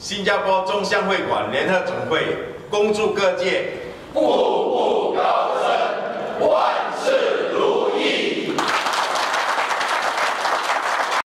新加坡中橡会馆联合总会恭祝各界